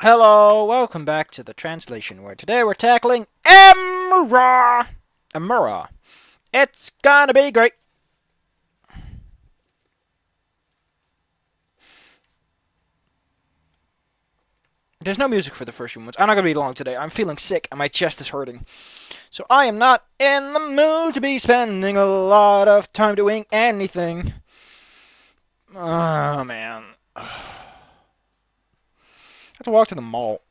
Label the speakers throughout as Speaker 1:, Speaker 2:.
Speaker 1: Hello, welcome back to the translation where today we're tackling Emera. Emera. It's gonna be great. There's no music for the first few months. I'm not gonna be long today. I'm feeling sick and my chest is hurting. So I am not in the mood to be spending a lot of time doing anything. Oh man. I have to walk to the mall.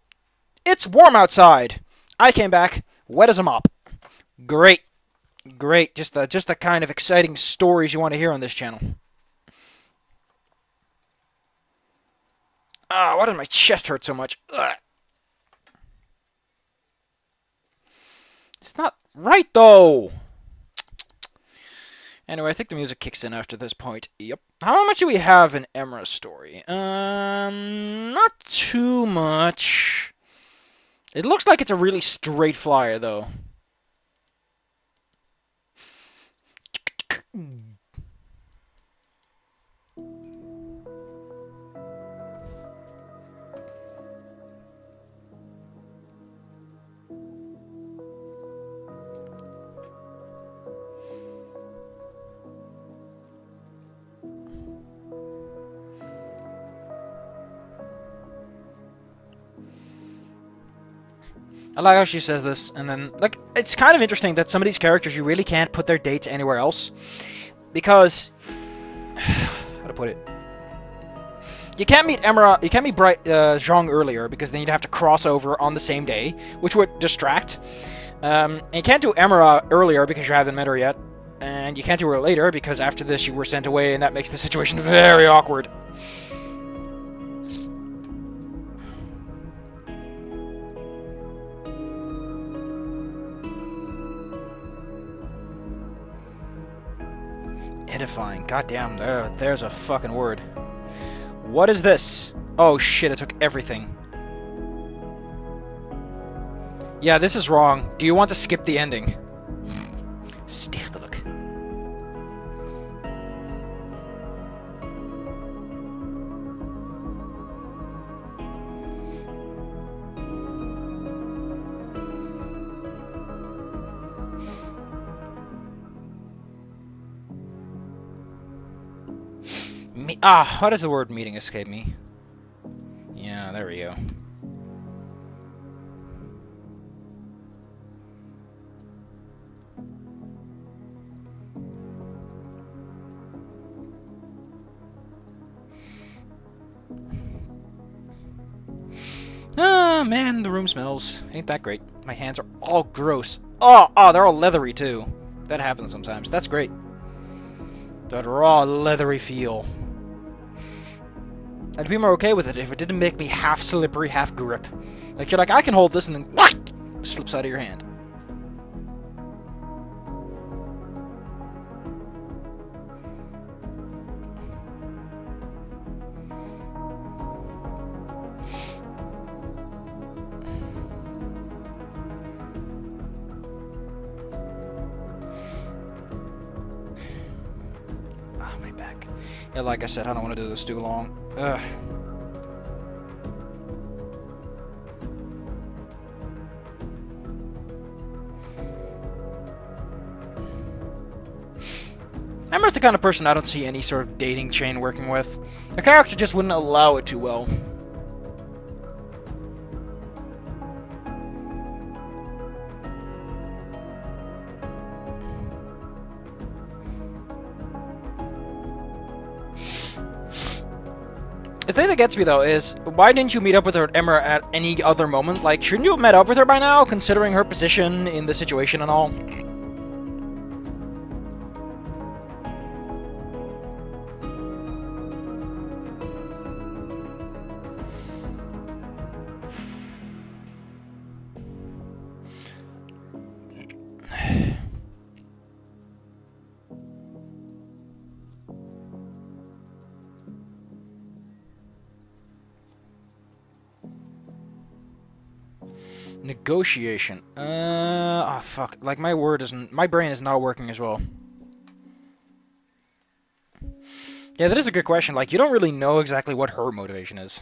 Speaker 1: It's warm outside. I came back wet as a mop. Great. Great. Just the just the kind of exciting stories you want to hear on this channel. Ah, why does my chest hurt so much? Ugh. It's not right though. Anyway, I think the music kicks in after this point. Yep. How much do we have in Emera's story? Um, not too much. It looks like it's a really straight flyer, though. I like how she says this, and then like it's kind of interesting that some of these characters you really can't put their dates anywhere else, because how to put it. You can't meet Emera, you can't meet Bright uh, Zhong earlier because then you'd have to cross over on the same day, which would distract. Um, and you can't do Emera earlier because you haven't met her yet, and you can't do her later because after this you were sent away, and that makes the situation very awkward. Edifying. Goddamn, there, there's a fucking word. What is this? Oh shit, it took everything. Yeah, this is wrong. Do you want to skip the ending? Ah, how does the word meeting escape me? Yeah, there we go. Ah, man, the room smells. Ain't that great. My hands are all gross. Oh, oh, they're all leathery, too. That happens sometimes. That's great. That raw, leathery feel. I'd be more okay with it if it didn't make me half slippery, half grip. Like, you're like, I can hold this, and then, whack, slips out of your hand. Yeah, like I said, I don't want to do this too long. Ugh. Emera's the kind of person I don't see any sort of dating chain working with. Her character just wouldn't allow it too well. The thing that gets me though is why didn't you meet up with her at Emera at any other moment? Like, shouldn't you have met up with her by now, considering her position in the situation and all? Negotiation. Uh, oh fuck. Like my word isn't, my brain is not working as well. Yeah, that is a good question. Like, you don't really know exactly what her motivation is.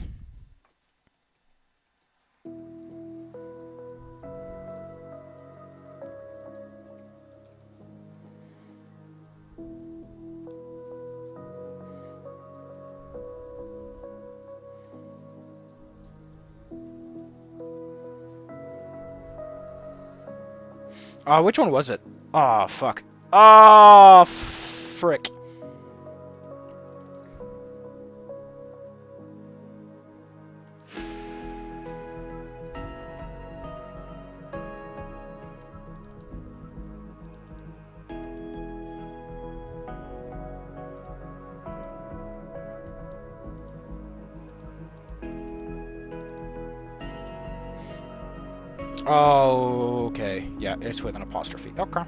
Speaker 1: Uh, which one was it? Oh, fuck. Oh, frick. Apostrophe. Okay.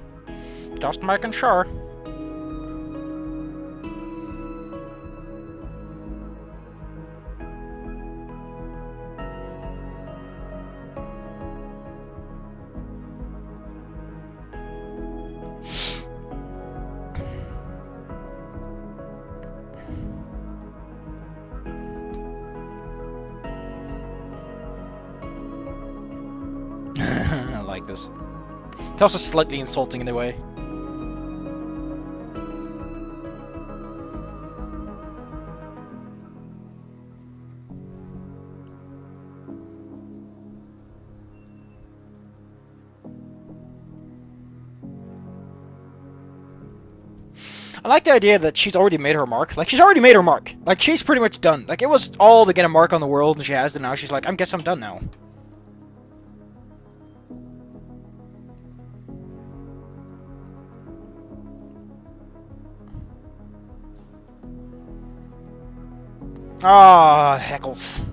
Speaker 1: Just making sure. It's also slightly insulting in a way. I like the idea that she's already made her mark. Like, she's already made her mark. Like, she's pretty much done. Like, it was all to get a mark on the world, and she has it now. She's like, I guess I'm done now. Ah, heckles.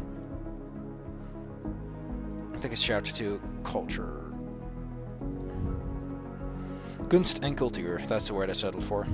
Speaker 1: I think it's shout to culture. Gunst and Kultur, that's the word I settled for.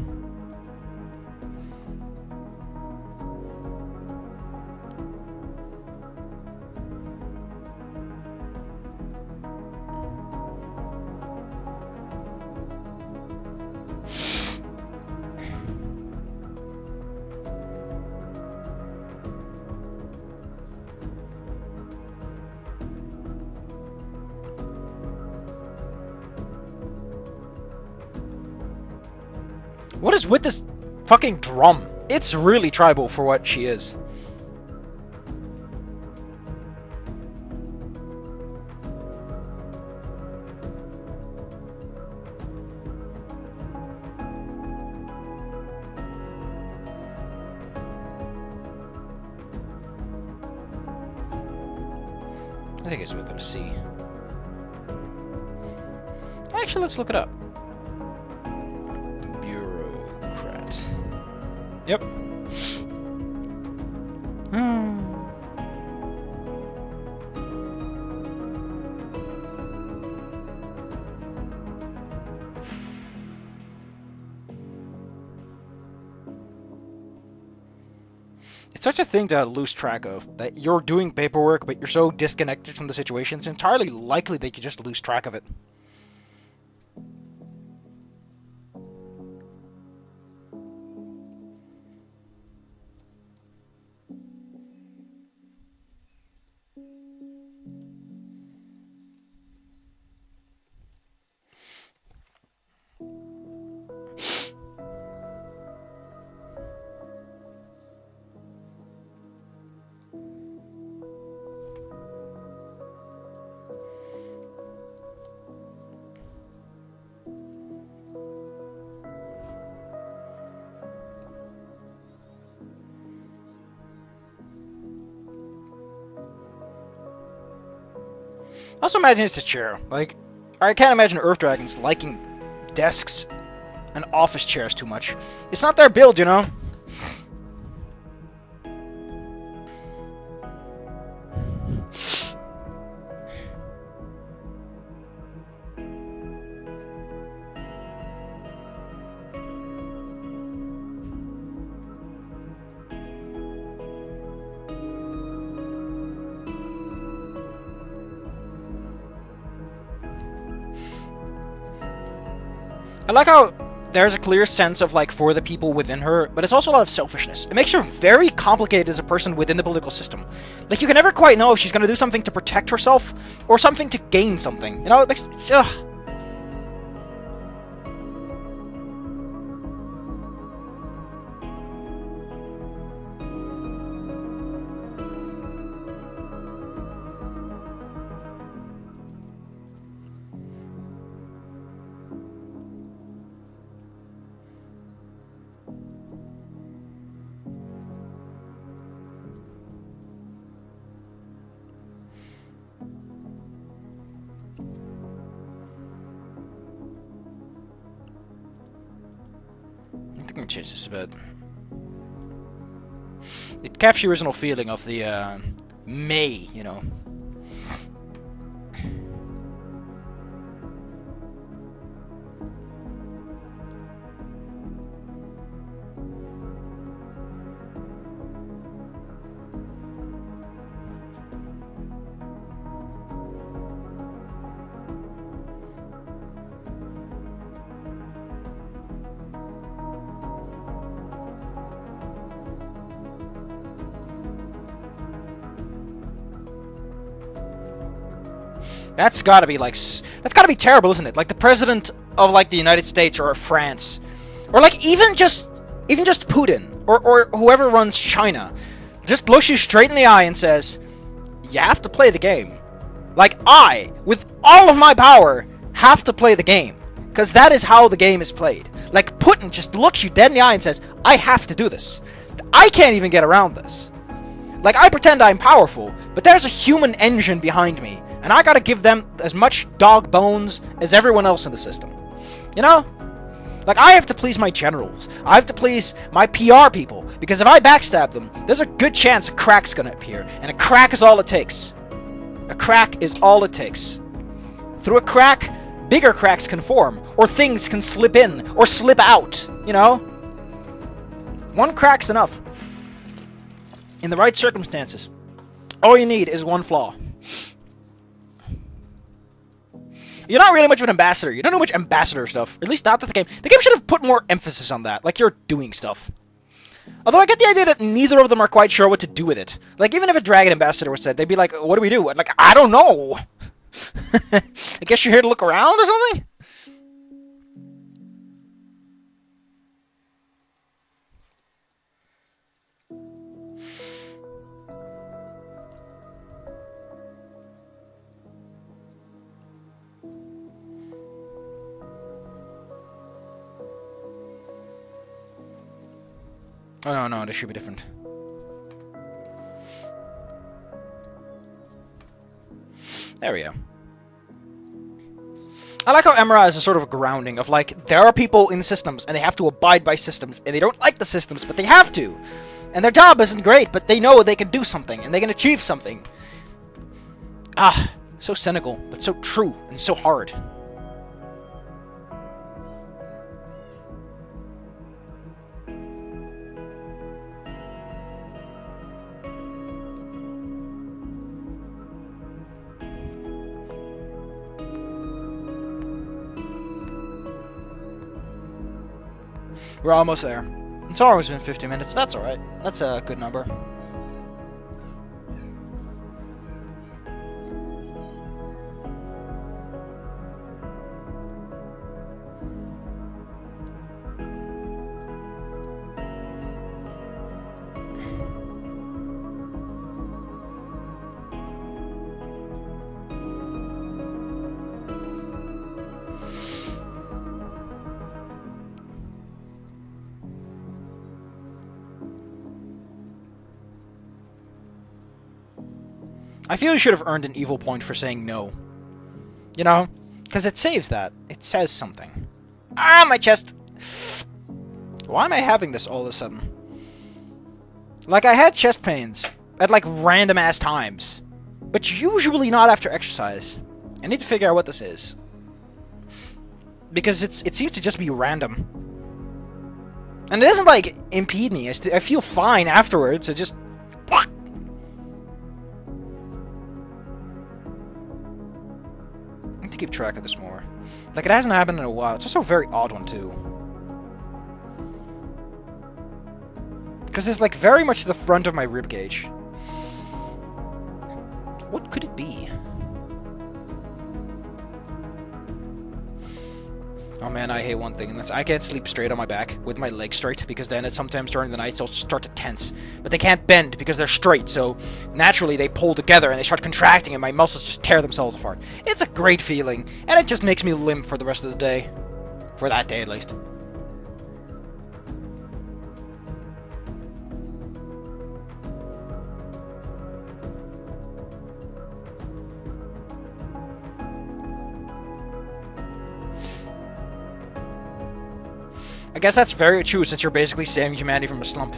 Speaker 1: With this fucking drum? It's really tribal for what she is. I think it's with a C. Actually, let's look it up. Yep. Hmm. It's such a thing to lose track of that you're doing paperwork, but you're so disconnected from the situation. It's entirely likely that you just lose track of it. Also imagine it's a chair. Like, I can't imagine Earth Dragons liking desks and office chairs too much. It's not their build, you know? I like how there's a clear sense of like for the people within her, but it's also a lot of selfishness. It makes her very complicated as a person within the political system. Like you can never quite know if she's gonna do something to protect herself or something to gain something. You know, it's, it's ugh. Change this a bit. It captures the original feeling of the uh, May, you know. That's gotta be like, that's gotta be terrible, isn't it? Like the president of like the United States or France, or like even just, even just Putin or or whoever runs China, just looks you straight in the eye and says, "You have to play the game." Like I, with all of my power, have to play the game because that is how the game is played. Like Putin just looks you dead in the eye and says, "I have to do this. I can't even get around this." Like I pretend I'm powerful, but there's a human engine behind me and I gotta give them as much dog bones as everyone else in the system. You know? Like, I have to please my generals. I have to please my PR people. Because if I backstab them, there's a good chance a crack's gonna appear. And a crack is all it takes. A crack is all it takes. Through a crack, bigger cracks can form. Or things can slip in. Or slip out. You know? One crack's enough. In the right circumstances. All you need is one flaw. You're not really much of an ambassador. You don't know much ambassador stuff. At least not that the game. The game should have put more emphasis on that. Like you're doing stuff. Although I get the idea that neither of them are quite sure what to do with it. Like even if a dragon ambassador was said, they'd be like, "What do we do?" like, I don't know. I guess you're here to look around or something. Oh, no, no, this should be different. There we go. I like how Emera is a sort of grounding of like, there are people in systems and they have to abide by systems and they don't like the systems, but they have to. And their job isn't great, but they know they can do something and they can achieve something. Ah, so cynical, but so true and so hard. We're almost there. It's always been 50 minutes. That's alright. That's a good number. I feel you should have earned an evil point for saying no. You know? Because it saves that. It says something. Ah, my chest! Why am I having this all of a sudden? Like, I had chest pains at, like, random-ass times. But usually not after exercise. I need to figure out what this is. Because it's it seems to just be random. And it doesn't, like, impede me. I, feel fine afterwards. It just keep track of this more. Like, it hasn't happened in a while. It's also a very odd one, too. Because it's, like, very much the front of my rib cage. Oh man, I hate one thing, and that's I can't sleep straight on my back with my legs straight because then it sometimes during the night they'll start to tense. But they can't bend because they're straight, so naturally they pull together and they start contracting and my muscles just tear themselves apart. It's a great feeling, and it just makes me limp for the rest of the day. For that day at least. Guess that's very true since you're basically saving humanity from a slump.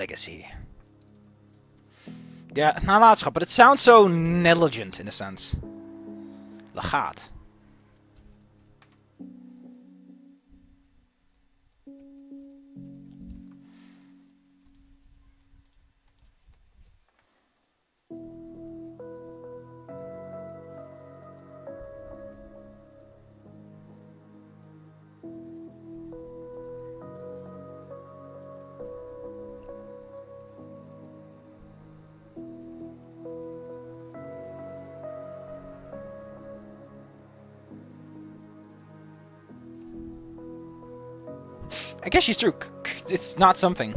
Speaker 1: Legacy. Ja, nalatenschap, but it sounds so negligent in a sense. Legaat. I guess she's true. It's not something.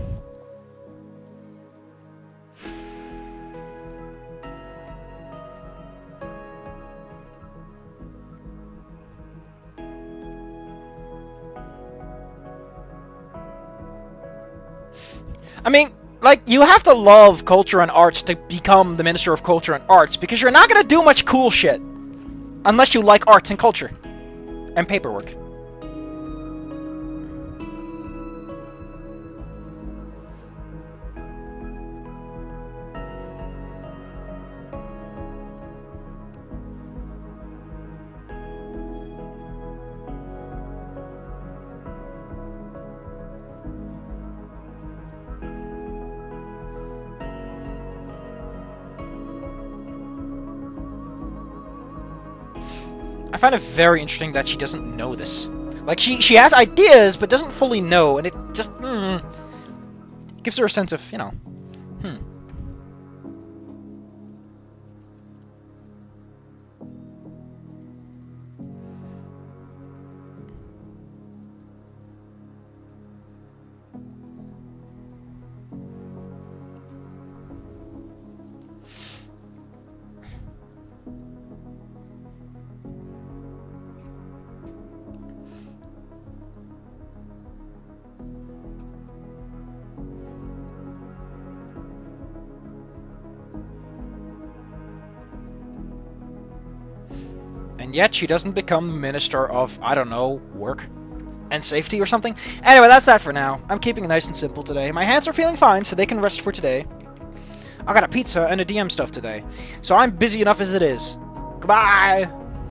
Speaker 1: I mean, like, you have to love culture and arts to become the Minister of Culture and Arts, because you're not gonna do much cool shit. Unless you like arts and culture. And paperwork. I find it very interesting that she doesn't know this. Like, she, she has ideas, but doesn't fully know, and it just, mm, gives her a sense of, you know, And yet she doesn't become Minister of, I don't know, work and safety or something. Anyway, that's that for now. I'm keeping it nice and simple today. My hands are feeling fine, so they can rest for today. I got a pizza and a DM stuff today, so I'm busy enough as it is. Goodbye!